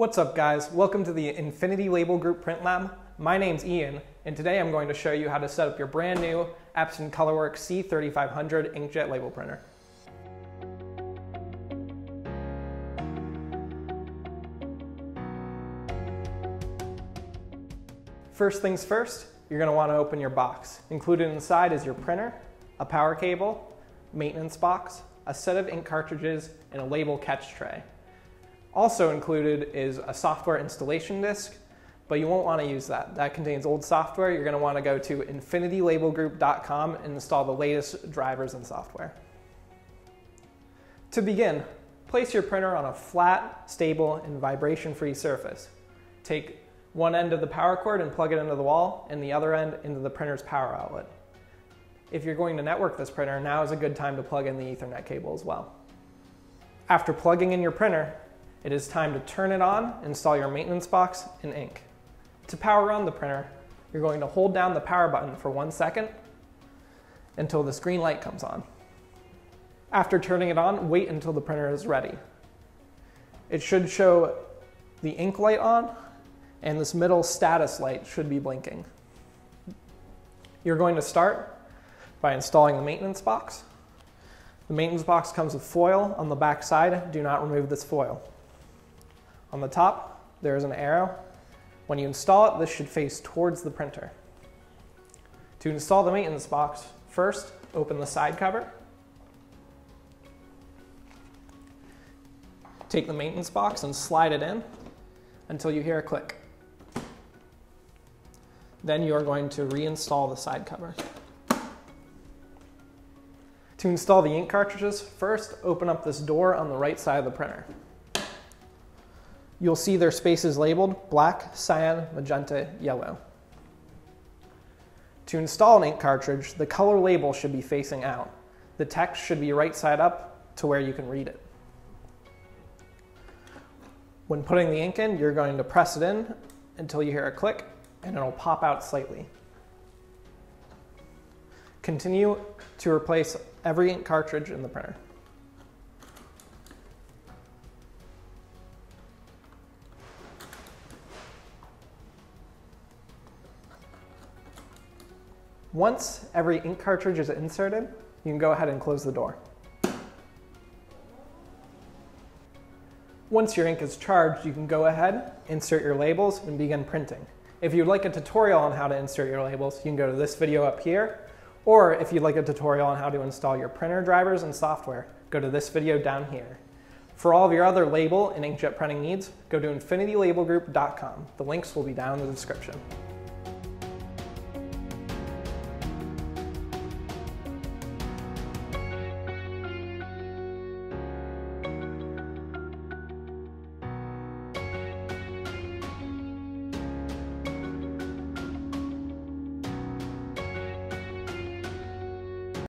What's up guys? Welcome to the Infinity Label Group Print Lab. My name's Ian, and today I'm going to show you how to set up your brand new Epson ColorWorks C3500 inkjet label printer. First things first, you're going to want to open your box. Included inside is your printer, a power cable, maintenance box, a set of ink cartridges, and a label catch tray. Also included is a software installation disk, but you won't want to use that. That contains old software. You're going to want to go to infinitylabelgroup.com and install the latest drivers and software. To begin, place your printer on a flat, stable, and vibration-free surface. Take one end of the power cord and plug it into the wall, and the other end into the printer's power outlet. If you're going to network this printer, now is a good time to plug in the Ethernet cable as well. After plugging in your printer, it is time to turn it on, install your maintenance box, and ink. To power on the printer, you're going to hold down the power button for one second until this green light comes on. After turning it on, wait until the printer is ready. It should show the ink light on and this middle status light should be blinking. You're going to start by installing the maintenance box. The maintenance box comes with foil on the back side. Do not remove this foil. On the top, there is an arrow. When you install it, this should face towards the printer. To install the maintenance box, first open the side cover. Take the maintenance box and slide it in until you hear a click. Then you are going to reinstall the side cover. To install the ink cartridges, first open up this door on the right side of the printer. You'll see their spaces labeled black, cyan, magenta, yellow. To install an ink cartridge, the color label should be facing out. The text should be right side up to where you can read it. When putting the ink in, you're going to press it in until you hear a click and it'll pop out slightly. Continue to replace every ink cartridge in the printer. Once every ink cartridge is inserted, you can go ahead and close the door. Once your ink is charged, you can go ahead, insert your labels, and begin printing. If you'd like a tutorial on how to insert your labels, you can go to this video up here, or if you'd like a tutorial on how to install your printer drivers and software, go to this video down here. For all of your other label and inkjet printing needs, go to infinitylabelgroup.com. The links will be down in the description.